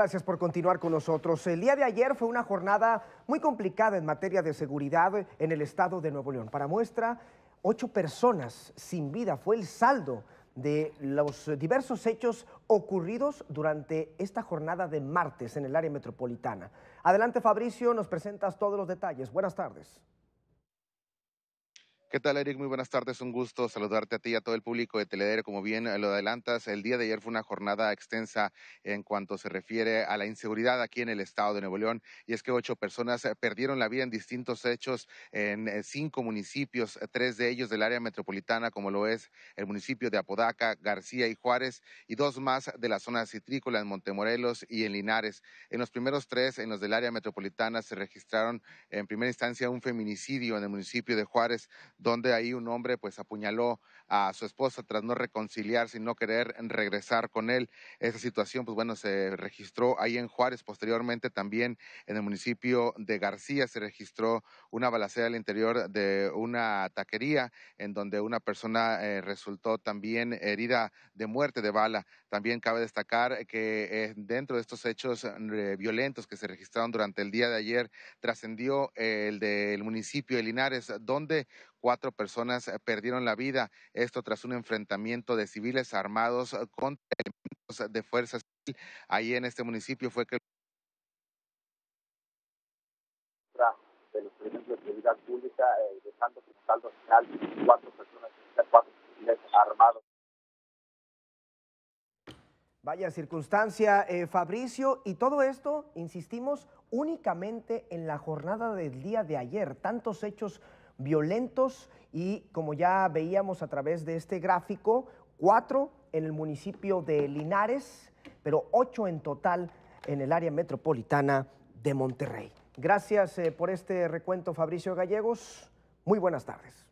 Gracias por continuar con nosotros. El día de ayer fue una jornada muy complicada en materia de seguridad en el estado de Nuevo León. Para muestra, ocho personas sin vida fue el saldo de los diversos hechos ocurridos durante esta jornada de martes en el área metropolitana. Adelante Fabricio, nos presentas todos los detalles. Buenas tardes. ¿Qué tal, Eric? Muy buenas tardes. Un gusto saludarte a ti y a todo el público de Teledere. Como bien lo adelantas, el día de ayer fue una jornada extensa en cuanto se refiere a la inseguridad aquí en el estado de Nuevo León. Y es que ocho personas eh, perdieron la vida en distintos hechos en eh, cinco municipios, eh, tres de ellos del área metropolitana, como lo es el municipio de Apodaca, García y Juárez, y dos más de la zona citrícola en Montemorelos y en Linares. En los primeros tres, en los del área metropolitana, se registraron en primera instancia un feminicidio en el municipio de Juárez donde ahí un hombre pues apuñaló a su esposa tras no reconciliarse y no querer regresar con él. Esa situación pues bueno se registró ahí en Juárez, posteriormente también en el municipio de García se registró una balacera al interior de una taquería en donde una persona eh, resultó también herida de muerte de bala. También cabe destacar que eh, dentro de estos hechos eh, violentos que se registraron durante el día de ayer trascendió el del municipio de Linares donde Cuatro personas eh, perdieron la vida, esto tras un enfrentamiento de civiles armados eh, contra elementos de fuerza civil. Ahí en este municipio fue que de los elementos de seguridad pública, eh, dejando como saldo final cuatro personas, cuatro civiles armados. Vaya circunstancia, eh, Fabricio, y todo esto, insistimos, únicamente en la jornada del día de ayer, tantos hechos violentos y como ya veíamos a través de este gráfico, cuatro en el municipio de Linares, pero ocho en total en el área metropolitana de Monterrey. Gracias eh, por este recuento, Fabricio Gallegos. Muy buenas tardes.